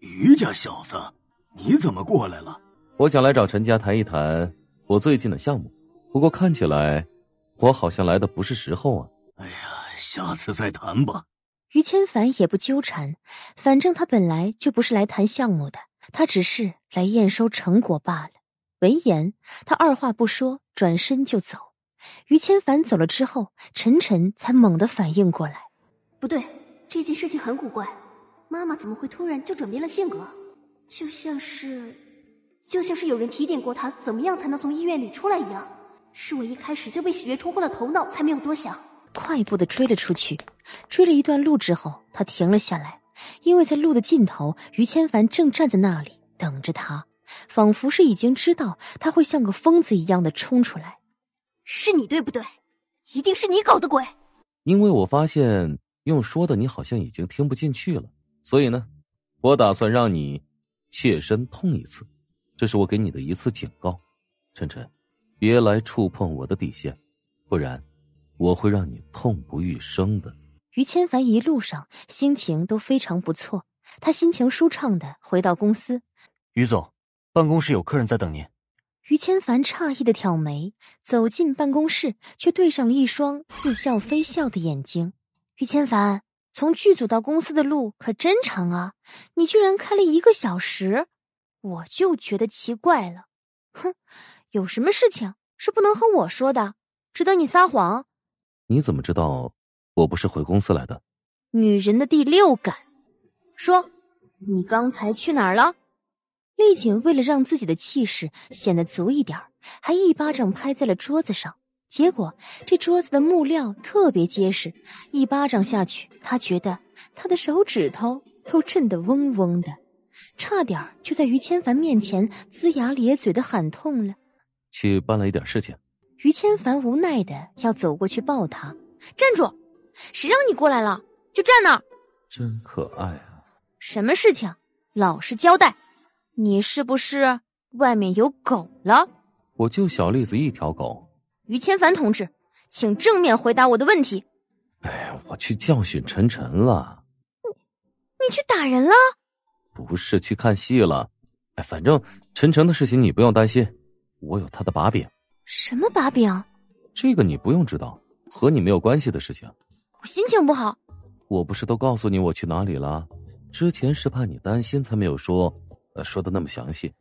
于家小子，你怎么过来了？我想来找陈家谈一谈我最近的项目，不过看起来我好像来的不是时候啊。哎呀，下次再谈吧。于千凡也不纠缠，反正他本来就不是来谈项目的，他只是来验收成果罢了。闻言，他二话不说，转身就走。于千凡走了之后，陈晨才猛地反应过来，不对，这件事情很古怪。妈妈怎么会突然就转变了性格？就像是，就像是有人提点过她怎么样才能从医院里出来一样。是我一开始就被喜悦冲昏了头脑，才没有多想。快步的追了出去。追了一段路之后，他停了下来，因为在路的尽头，于千凡正站在那里等着他，仿佛是已经知道他会像个疯子一样的冲出来。是你对不对？一定是你搞的鬼。因为我发现用说的你好像已经听不进去了。所以呢，我打算让你切身痛一次，这是我给你的一次警告。晨晨，别来触碰我的底线，不然我会让你痛不欲生的。于千凡一路上心情都非常不错，他心情舒畅的回到公司。于总，办公室有客人在等您。于千凡诧异的挑眉，走进办公室，却对上了一双似笑非笑的眼睛。于千凡。从剧组到公司的路可真长啊！你居然开了一个小时，我就觉得奇怪了。哼，有什么事情是不能和我说的，值得你撒谎？你怎么知道我不是回公司来的？女人的第六感。说，你刚才去哪儿了？丽锦为了让自己的气势显得足一点还一巴掌拍在了桌子上。结果，这桌子的木料特别结实，一巴掌下去，他觉得他的手指头都震得嗡嗡的，差点就在于千凡面前龇牙咧嘴的喊痛了。去办了一点事情，于千凡无奈的要走过去抱他，站住！谁让你过来了？就站那儿。真可爱啊！什么事情？老实交代。你是不是外面有狗了？我就小栗子一条狗。于千帆同志，请正面回答我的问题。哎，我去教训晨晨了。你，你去打人了？不是去看戏了。哎，反正晨晨的事情你不用担心，我有他的把柄。什么把柄？这个你不用知道，和你没有关系的事情。我心情不好。我不是都告诉你我去哪里了？之前是怕你担心才没有说，呃，说的那么详细。